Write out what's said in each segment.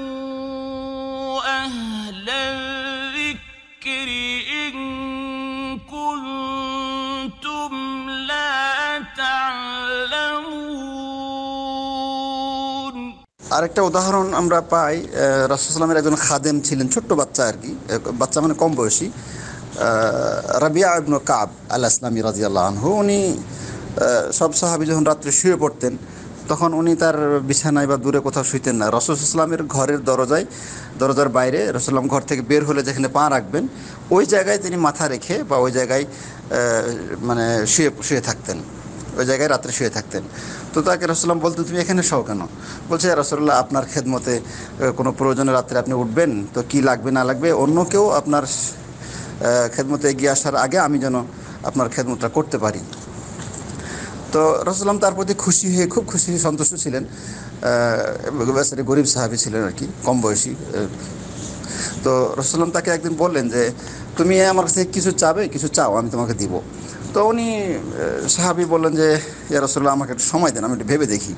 فاسألوا أهل الذكر إن كنتم لا تعلمون আরেকটা উদাহরণ আমরা পাই রাসুলামের একজন খাদেম ছিলেন ছোট্ট বাচ্চা আর কি আহ, বাচ্চা মানে কম বয়সী আহ, রাবিয়া ইবনু কাব আল ইসলামী রাজিয়াল্লাহ আনহু উনি আহ, সব সাহাবি যখন রাত্রে শুয়ে পড়তেন তখন উনি তার বিছানায় বা দূরে কোথাও শুইতেন না। রসুল ইসলামের ঘরের দরজায়, দরজার বাইরে রসুলাম ঘর থেকে বের হলে যেখানে পা রাখবেন, ওই জায়গায় তিনি মাথা রেখে বা ওই জায়গায় মানে শুয়ে শুয়ে থাকতেন। ওই জায়গায় রাত্রে শুয়ে থাকতেন। তো তাকে রসলাম বলতো, তুমি এখানে শো কেন? বলছে রসল্লাহ আপনার খেদমতে কোনো প্রয়োজনে রাত্রে আপনি উঠবেন, তো কি লাগবে, না লাগবে? অন্য কেউ আপনার খেদমতে এগিয়ে আসার আগে আমি যেন আপনার খেদমতটা করতে পারি। তো রসলাম তার প্রতি খুশি হয়ে খুব খুশি হয়ে সন্তুষ্ট ছিলেন। গরিব সাহাবি ছিলেন আর কি, কম বয়সী তো রসলাম তাকে একদিন বললেন যে, তুমি আমার কাছে কিছু চাবে? কিছু চাও, আমি তোমাকে দিব। তো উনি সাহাবি বললেন যে, ইয়া রসল্লাহ আমাকে একটু সময় দেন, আমি একটু ভেবে দেখি।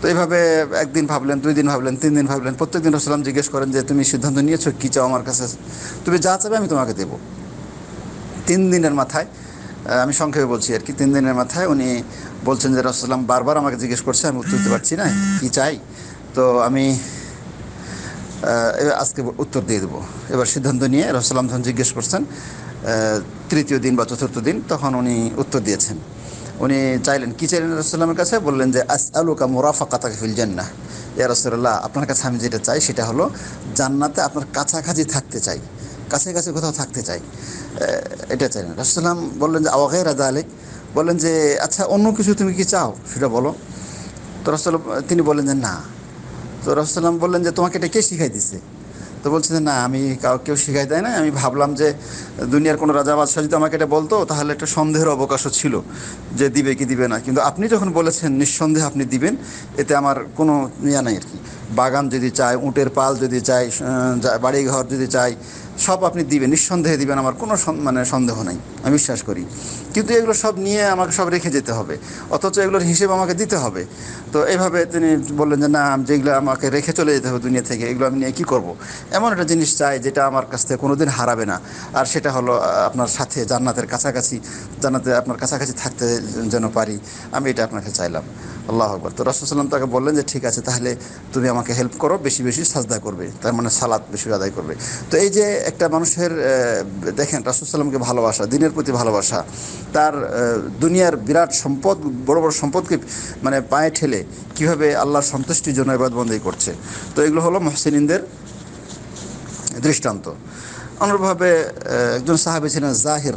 তো এইভাবে একদিন ভাবলেন, দুই দিন ভাবলেন, তিন দিন ভাবলেন, প্রত্যেকদিন রসলাম জিজ্ঞেস করেন যে, তুমি সিদ্ধান্ত নিয়েছো? কী চাও আমার কাছে? তুমি যা চাবে, আমি তোমাকে দেবো। তিন দিনের মাথায় আমি সংক্ষেপে বলছি আর কি। তিন দিনের মাথায় উনি বলছেন যে রসলাম বারবার আমাকে জিজ্ঞেস করছে, আমি উত্তর দিতে পারছি না, কি চাই? তো আমি আজকে উত্তর দিয়ে দেবো। এবার সিদ্ধান্ত নিয়ে রসলাম যখন জিজ্ঞেস করছেন তৃতীয় দিন বা চতুর্থ দিন, তখন উনি উত্তর দিয়েছেন। উনি চাইলেন, কি চাইলেন রসলামের কাছে? বললেন যে আস আলুকা ফিল জান্না ইয়া রসল্লাহ আপনার কাছে আমি যেটা চাই সেটা হলো, জান্নাতে আপনার কাছাকাছি থাকতে চাই। কাছে কাছে কোথাও থাকতে চাই। এটা চাইলেন রসলাম বললেন যে আওয়াগাই রাজা আলেক বললেন যে আচ্ছা অন্য কিছু তুমি কি চাও? সেটা বলো। তো রসল তিনি বললেন যে না। তো রসলাম বললেন যে তোমাকে এটা কে শিখাই দিছে? তো বলছে যে না আমি কাউ শিখাই দেয় না আমি ভাবলাম যে দুনিয়ার কোনো রাজা বাদশাহ যদি আমাকে এটা বলতো তাহলে একটা সন্দেহের অবকাশও ছিল যে দিবে কি দিবে না। কিন্তু আপনি যখন বলেছেন নিঃসন্দেহে আপনি দিবেন এতে আমার কোনো ইয়া নাই আর কি। বাগান যদি চায় উটের পাল যদি চাই আহ, বাড়ি ঘর যদি চাই সব আপনি দিবেন, নিঃসন্দেহে দিবেন, আমার কোনো মানে সন্দেহ নাই, আমি বিশ্বাস করি। কিন্তু এগুলো সব নিয়ে আমাকে সব রেখে যেতে হবে, অথচ এগুলোর হিসেব আমাকে দিতে হবে। তো এইভাবে তিনি বললেন যে, না যেগুলো আমাকে রেখে চলে যেতে হবে দুনিয়া থেকে, এগুলো আমি নিয়ে কী করব? এমন একটা জিনিস চাই, যেটা আমার কাছ থেকে কোনো দিন হারাবে না। আর সেটা হলো আপনার সাথে জান্নাতের কাছাকাছি, জান্নাতে আপনার কাছাকাছি থাকতে যেন পারি, আমি এটা আপনাকে চাইলাম। আল্লাহ আকবর। তো রসুলাম তাকে বললেন যে, ঠিক আছে, তাহলে তুমি আমাকে হেল্প করো, বেশি বেশি সাজদা করবে, তার মানে সালাত বেশি আদায় করবে। তো এই যে একটা মানুষের দেখেন রাসুসাল্লামকে ভালোবাসা, দিনের প্রতি ভালোবাসা, তার দুনিয়ার বিরাট সম্পদ, বড় বড় সম্পদকে মানে পায়ে ঠেলে কীভাবে আল্লাহর সন্তুষ্টির জন্য এবাদ বন্দি করছে। তো এগুলো হলো মহসিনদের দৃষ্টান্ত। অনুরূপভাবে একজন সাহাবি ছিলেন জাহির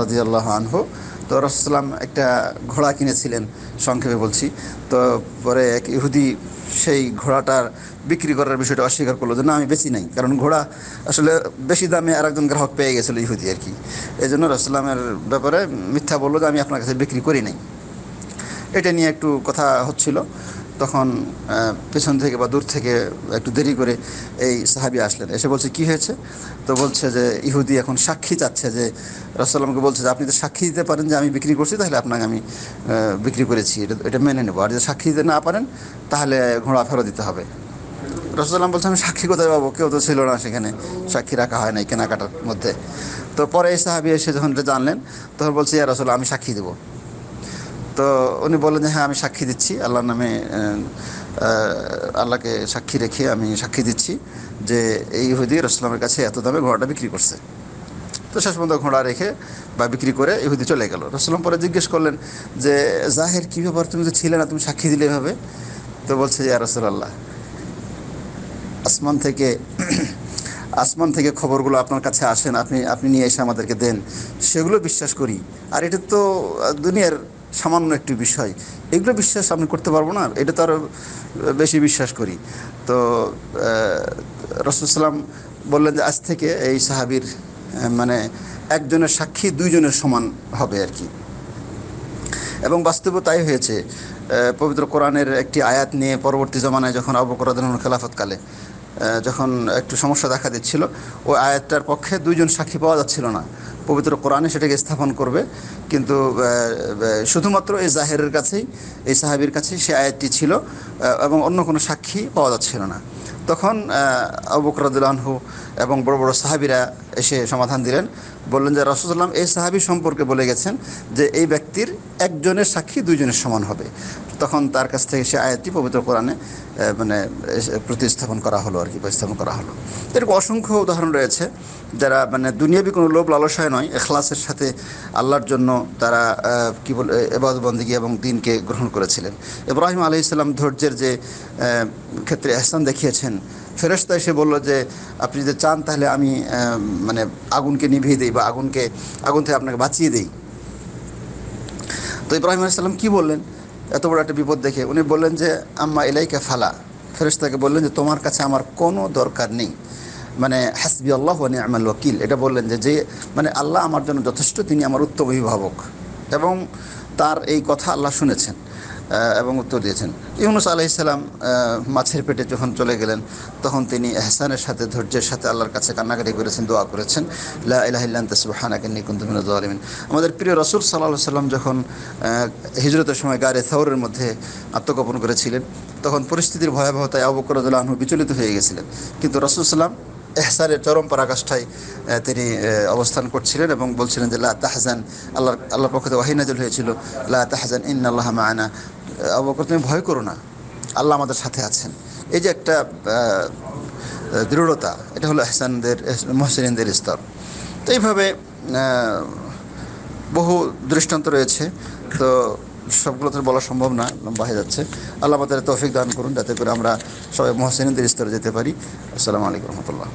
রাজিয়াল্লাহ আনহু। তো রসালাম একটা ঘোড়া কিনেছিলেন, সংক্ষেপে বলছি। তো পরে এক ইহুদি সেই ঘোড়াটার বিক্রি করার বিষয়টা অস্বীকার করল যে, না, আমি বেশি নাই। কারণ ঘোড়া আসলে বেশি দামে আর একজন গ্রাহক পেয়ে গেছিল ইহুদি আর কি। এই জন্য রসালামের ব্যাপারে মিথ্যা বলল যে, আমি আপনার কাছে বিক্রি করি নাই। এটা নিয়ে একটু কথা হচ্ছিল। তখন পেছন থেকে বা দূর থেকে একটু দেরি করে এই সাহাবি আসলেন। এসে বলছে, কি হয়েছে? তো বলছে যে, ইহুদি এখন সাক্ষী চাচ্ছে যে রসলামকে বলছে যে, আপনি তো সাক্ষী দিতে পারেন যে আমি বিক্রি করছি, তাহলে আপনাকে আমি বিক্রি করেছি। এটা এটা মেনে নেব। আর যদি সাক্ষী দিতে না পারেন, তাহলে ঘোড়া ফেরত দিতে হবে। রসলাম বলছে, আমি সাক্ষী কোথায় পাবো? কেউ তো ছিল না সেখানে। সাক্ষী রাখা হয় নাই কেনাকাটার মধ্যে। তো পরে এই সাহাবি এসে যখন জানলেন, তখন বলছে, ইয়া রসল আমি সাক্ষী দেবো। তো উনি বললেন যে হ্যাঁ আমি সাক্ষী দিচ্ছি। আল্লাহর নামে আল্লাহকে সাক্ষী রেখে আমি সাক্ষী দিচ্ছি যে, এই ইহুদি রসলামের কাছে এত দামে ঘোড়াটা বিক্রি করছে। তো শেষ পর্যন্ত ঘোড়া রেখে বা বিক্রি করে ইহুদি চলে গেল। রসলাম পরে জিজ্ঞেস করলেন যে, জাহের, কী ব্যাপার? তুমি তো ছিলে না, তুমি সাক্ষী দিলে এভাবে? তো বলছে যে রসুল্লাহ আসমান থেকে আসমান থেকে খবরগুলো আপনার কাছে আসেন আপনি আপনি নিয়ে এসে আমাদেরকে দেন। সেগুলো বিশ্বাস করি। আর এটা তো দুনিয়ার সামান্য একটি বিষয়। এগুলো বিশ্বাস আমি করতে পারব না, এটা তো আরও বেশি বিশ্বাস করি। তো রসুলাম বললেন যে, আজ থেকে এই সাহাবির মানে একজনের সাক্ষী দুইজনের সমান হবে আর কি। এবং বাস্তবে তাই হয়েছে। পবিত্র কোরআনের একটি আয়াত নিয়ে পরবর্তী জমানায় যখন আবু করাদিন খেলাফতকালে যখন একটু সমস্যা দেখা দিচ্ছিল, ওই আয়াতটার পক্ষে দুইজন সাক্ষী পাওয়া যাচ্ছিল না। পবিত্র কোরআনে সেটাকে স্থাপন করবে। কিন্তু শুধুমাত্র এই জাহেরের কাছেই, এই সাহাবির কাছেই সে আয়াতটি ছিল এবং অন্য কোনো সাক্ষী পাওয়া যাচ্ছিল না। তখন আবু আনহু এবং বড় বড় সাহাবিরা এসে সমাধান দিলেন। বললেন যে রসুল্লাম এই সাহাবি সম্পর্কে বলে গেছেন যে এই ব্যক্তির একজনের সাক্ষী দুইজনের সমান হবে। তখন তার কাছ থেকে সে আয়াতটি পবিত্র কোরআনে মানে প্রতিস্থাপন করা হলো আর কি প্রতিস্থাপন করা হলো। এরকম অসংখ্য উদাহরণ রয়েছে যারা মানে দুনিয়াবি কোনো লোভ লালসায় নয়, এখলাসের সাথে আল্লাহর জন্য তারা কি বলে এবাদবন্দিগি এবং দিনকে গ্রহণ করেছিলেন। ইব্রাহিম আলহ ইসলাম ধৈর্যের যে ক্ষেত্রে এহসান দেখিয়েছেন ফেরেশতা এসে বলল যে, আপনি যদি চান তাহলে আমি মানে আগুনকে নিভিয়ে দিই বা আগুনকে, আগুন থেকে আপনাকে বাঁচিয়ে দিই। তো ইব্রাহিম আলাইসাল্লাম কী বললেন? এত বড় একটা বিপদ দেখে। উনি বললেন যে, আম্মা এলাইকা ফালা। ফেরেশতাকে বললেন যে, তোমার কাছে আমার কোনো দরকার নেই। মানে হাসবি আল্লাহ ওয়ানি আমাল ওকিল এটা বললেন যে যে মানে আল্লাহ আমার জন্য যথেষ্ট, তিনি আমার উত্তম অভিভাবক। এবং তার এই কথা আল্লাহ শুনেছেন। এবং উত্তর দিয়েছেন। ইউনুস আলাইসাল্লাম মাছের পেটে যখন চলে গেলেন, তখন তিনি এহসানের সাথে, ধৈর্যের সাথে আল্লাহর কাছে কান্নাকাটি করেছেন, দোয়া করেছেন, লা ইলাহিল্লান তসবাহানাকে নিকুন্দমিন জালিমিন আমাদের প্রিয় রসুল সাল্লাহ সাল্লাম যখন হিজরতের সময় গারে থৌরের মধ্যে আত্মগোপন করেছিলেন, তখন পরিস্থিতির ভয়াবহতায় আবকরদুল্লাহ আনহু বিচলিত হয়ে গেছিলেন। কিন্তু রসুল সাল্লাম এহসানের চরম পরাকাষ্ঠায় তিনি অবস্থান করছিলেন এবং বলছিলেন যে, লা তাহজান আল্লাহর আল্লাহর পক্ষ থেকে ওয়াহি নাজিল হয়েছিল। লা তাহজান ইন আল্লাহ মায়না অবকর তুমি ভয় করো না। আল্লাহ আমাদের সাথে আছেন। এই যে একটা দৃঢ়তা, এটা হলো এহসানদের মহসিনদের স্তর। তো এইভাবে বহু দৃষ্টান্ত রয়েছে। তো সবগুলো তো বলা সম্ভব না, লম্বা হয়ে যাচ্ছে। আল্লাহ আমাদের তৌফিক দান করুন, যাতে করে আমরা সবাই মহসিনদের স্তরে যেতে পারি। আসসালামু আলাইকুম রহমতুল্লাহ।